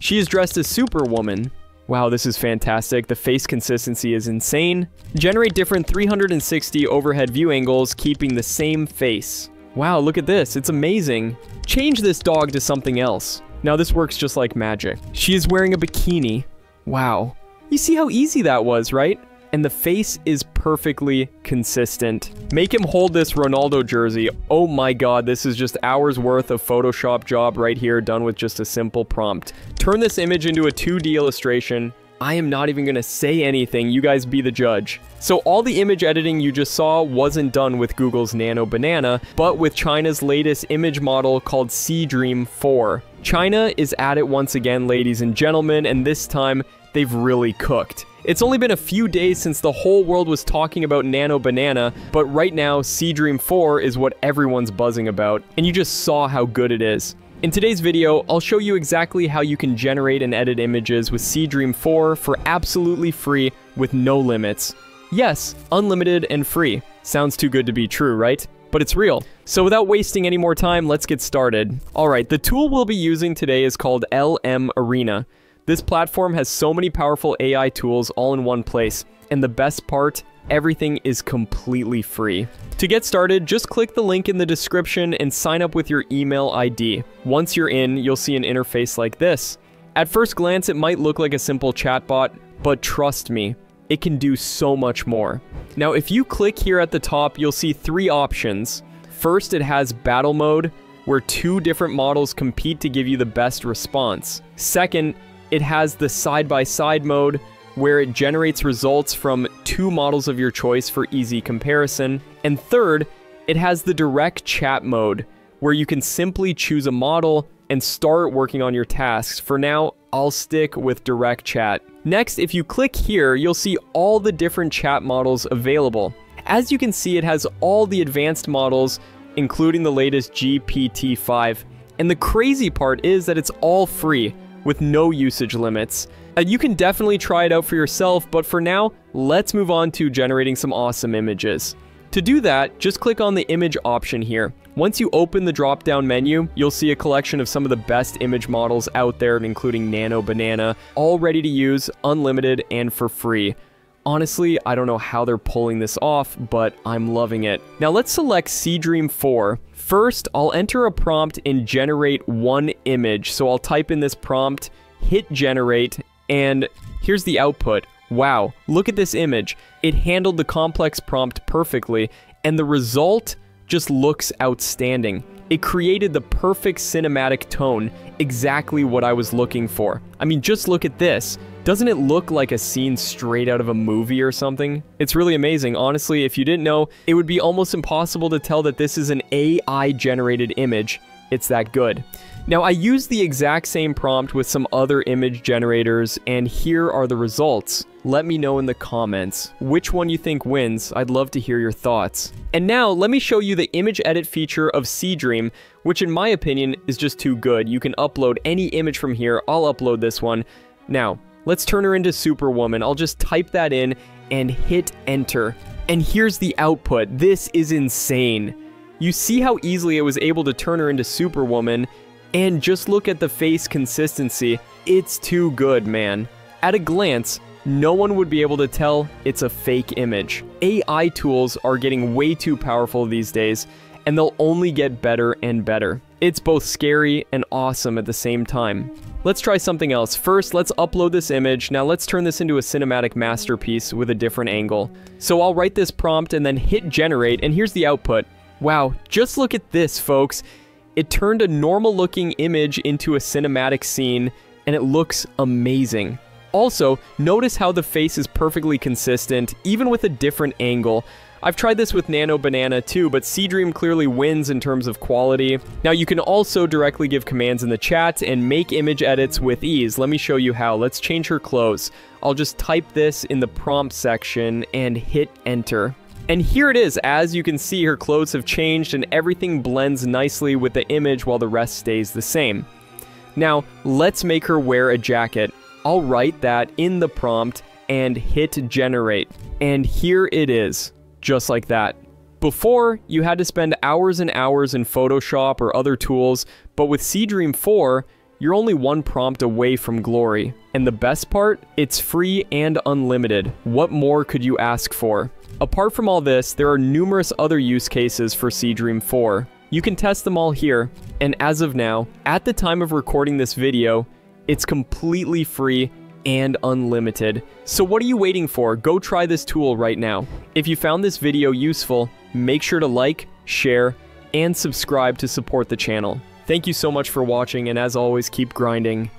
She is dressed as Superwoman. Wow, this is fantastic. The face consistency is insane. Generate different 360 overhead view angles, keeping the same face. Wow, look at this. It's amazing. Change this dog to something else. Now this works just like magic. She is wearing a bikini. Wow. You see how easy that was, right? And the face is perfectly consistent. Make him hold this Ronaldo jersey. Oh my god, this is just hours worth of Photoshop job right here done with just a simple prompt. Turn this image into a 2D illustration. I am not even gonna say anything, you guys be the judge. So all the image editing you just saw wasn't done with Google's Nano Banana, but with China's latest image model called Seedream 4. China is at it once again, ladies and gentlemen, and this time, they've really cooked. It's only been a few days since the whole world was talking about Nano Banana, but right now, Seedream 4 is what everyone's buzzing about, and you just saw how good it is. In today's video, I'll show you exactly how you can generate and edit images with Seedream 4 for absolutely free with no limits. Yes, unlimited and free. Sounds too good to be true, right? But it's real. So without wasting any more time, let's get started. Alright, the tool we'll be using today is called LM Arena. This platform has so many powerful AI tools all in one place, and the best part, everything is completely free. To get started, just click the link in the description and sign up with your email ID. Once you're in, you'll see an interface like this. At first glance, it might look like a simple chatbot, but trust me, it can do so much more. Now, if you click here at the top, you'll see three options. First, it has battle mode, where two different models compete to give you the best response. Second, it has the side-by-side mode, where it generates results from two models of your choice for easy comparison. And third, it has the direct chat mode, where you can simply choose a model and start working on your tasks. For now, I'll stick with direct chat. Next, if you click here, you'll see all the different chat models available. As you can see, it has all the advanced models, including the latest GPT-5. And the crazy part is that it's all free, with no usage limits. And you can definitely try it out for yourself, but for now, let's move on to generating some awesome images. To do that, just click on the image option here. Once you open the drop-down menu, you'll see a collection of some of the best image models out there, including Nano Banana, all ready to use, unlimited, and for free. Honestly, I don't know how they're pulling this off, but I'm loving it. Now let's select Seedream 4. First, I'll enter a prompt and generate one image. So I'll type in this prompt, hit generate, and here's the output. Wow, look at this image. It handled the complex prompt perfectly, and the result just looks outstanding. It created the perfect cinematic tone, exactly what I was looking for. I mean, just look at this. Doesn't it look like a scene straight out of a movie or something? It's really amazing. Honestly, if you didn't know, it would be almost impossible to tell that this is an AI generated image. It's that good. Now, I used the exact same prompt with some other image generators, and here are the results. Let me know in the comments which one you think wins. I'd love to hear your thoughts. And now, let me show you the image edit feature of Seedream, which in my opinion is just too good. You can upload any image from here. I'll upload this one. Now, let's turn her into Superwoman. I'll just type that in and hit enter. And here's the output. This is insane. You see how easily it was able to turn her into Superwoman, and just look at the face consistency. It's too good, man. At a glance, no one would be able to tell it's a fake image. AI tools are getting way too powerful these days, and they'll only get better and better. It's both scary and awesome at the same time. Let's try something else. First, let's upload this image. Now let's turn this into a cinematic masterpiece with a different angle. So I'll write this prompt and then hit generate, and here's the output. Wow, just look at this, folks. It turned a normal looking image into a cinematic scene, and it looks amazing. Also, notice how the face is perfectly consistent, even with a different angle. I've tried this with Nano Banana too, but Seedream clearly wins in terms of quality. Now you can also directly give commands in the chat and make image edits with ease. Let me show you how. Let's change her clothes. I'll just type this in the prompt section and hit enter. And here it is, as you can see her clothes have changed and everything blends nicely with the image while the rest stays the same. Now, let's make her wear a jacket. I'll write that in the prompt and hit generate. And here it is, just like that. Before, you had to spend hours and hours in Photoshop or other tools, but with Seedream 4, you're only one prompt away from glory. And the best part? It's free and unlimited. What more could you ask for? Apart from all this, there are numerous other use cases for Seedream 4. You can test them all here, and as of now, at the time of recording this video, it's completely free and unlimited. So what are you waiting for? Go try this tool right now. If you found this video useful, make sure to like, share, and subscribe to support the channel. Thank you so much for watching, and as always, keep grinding.